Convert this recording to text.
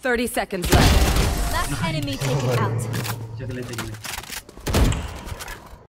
30 seconds left. Last enemy taken out.